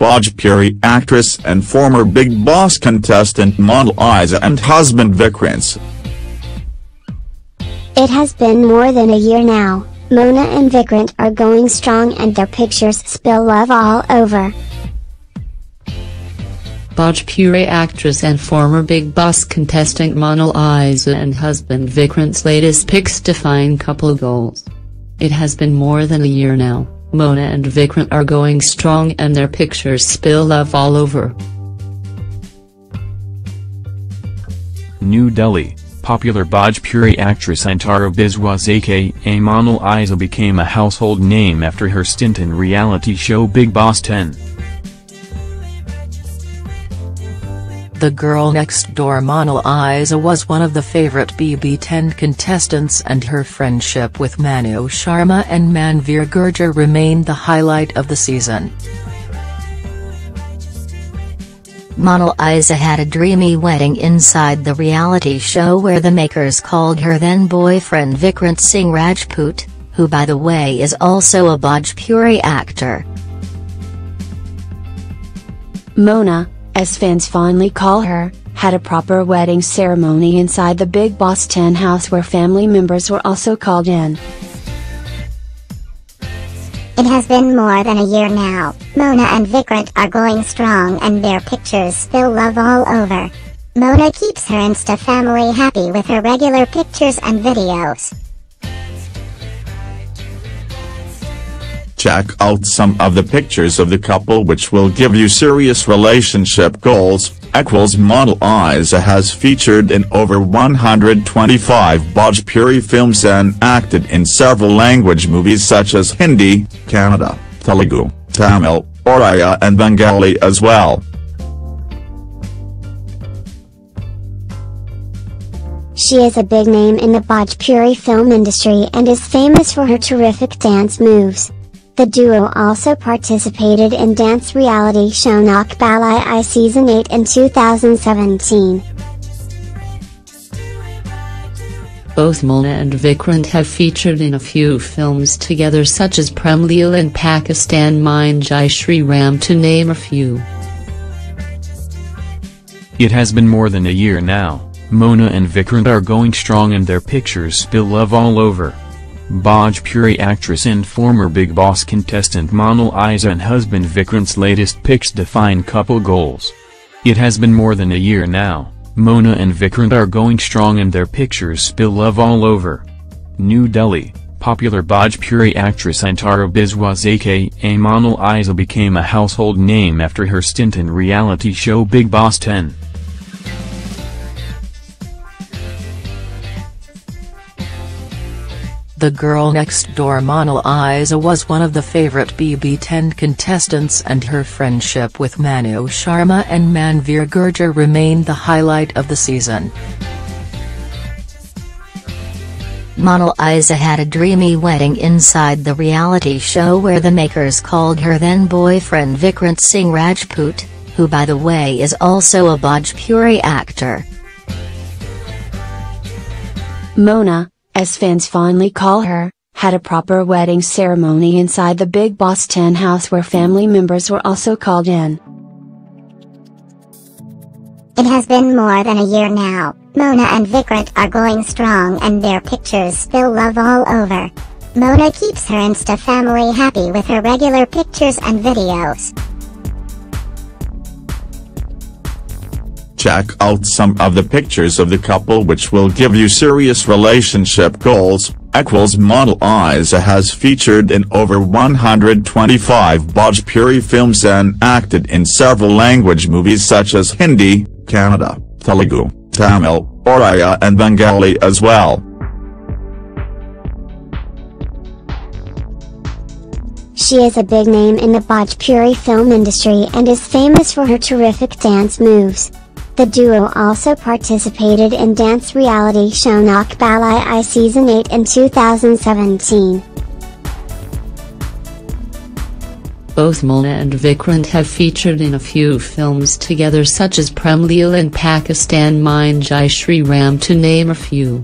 Bhojpuri actress and former Bigg Boss contestant Monalisa and husband Vikrant. It has been more than a year now, Mona and Vikrant are going strong and their pictures spill love all over. Bhojpuri actress and former Bigg Boss contestant Mona Lisa and husband Vikrant's latest pics define couple goals. It has been more than a year now, Mona and Vikrant are going strong and their pictures spill love all over. New Delhi, popular Bhojpuri actress Antara Biswas aka Mona Lisa became a household name after her stint in reality show Bigg Boss 10. The girl next door Mona Lisa was one of the favorite BB10 contestants and her friendship with Manu Sharma and Manveer Gurjar remained the highlight of the season. Mona Lisa had a dreamy wedding inside the reality show where the makers called her then boyfriend Vikrant Singh Rajput, who by the way is also a Bhojpuri actor. Mona, as fans fondly call her, had a proper wedding ceremony inside the Bigg Boss 10 house where family members were also called in. It has been more than a year now, Mona and Vikrant are going strong and their pictures spill love all over. Mona keeps her Insta family happy with her regular pictures and videos. Check out some of the pictures of the couple which will give you serious relationship goals. Equals Monalisa has featured in over 125 Bhojpuri films and acted in several language movies such as Hindi, Kannada, Telugu, Tamil, Oriya and Bengali as well. She is a big name in the Bhojpuri film industry and is famous for her terrific dance moves. The duo also participated in dance reality show Nach Baliye Season 8 in 2017. Both Mona and Vikrant have featured in a few films together such as Prem Leel and Pakistan Mein Jai Shri Ram to name a few. It has been more than a year now, Mona and Vikrant are going strong and their pictures spill love all over. Bhojpuri actress and former Bigg Boss contestant Mona Lisa and husband Vikrant's latest pics define couple goals. It has been more than a year now, Mona and Vikrant are going strong and their pictures spill love all over. New Delhi, popular Bhojpuri actress Antara Biswas aka Mona Lisa became a household name after her stint in reality show Bigg Boss 10. The girl next door Mona Lisa was one of the favorite BB10 contestants and her friendship with Manu Sharma and Manveer Gurjar remained the highlight of the season. Mona Lisa had a dreamy wedding inside the reality show where the makers called her then boyfriend Vikrant Singh Rajput, who by the way is also a Bhojpuri actor. Mona, as fans fondly call her, had a proper wedding ceremony inside the Bigg Boss 10 house where family members were also called in. It has been more than a year now, Mona and Vikrant are going strong and their pictures spill love all over. Mona keeps her Insta family happy with her regular pictures and videos. Check out some of the pictures of the couple which will give you serious relationship goals. Equals Monalisa has featured in over 125 Bhojpuri films and acted in several language movies such as Hindi, Kannada, Telugu, Tamil, Oriya and Bengali as well. She is a big name in the Bhojpuri film industry and is famous for her terrific dance moves. The duo also participated in dance reality show Nach Baliye Season 8 in 2017. Both Mona and Vikrant have featured in a few films together such as Prem Leel and Pakistan Mein Jai Shri Ram to name a few.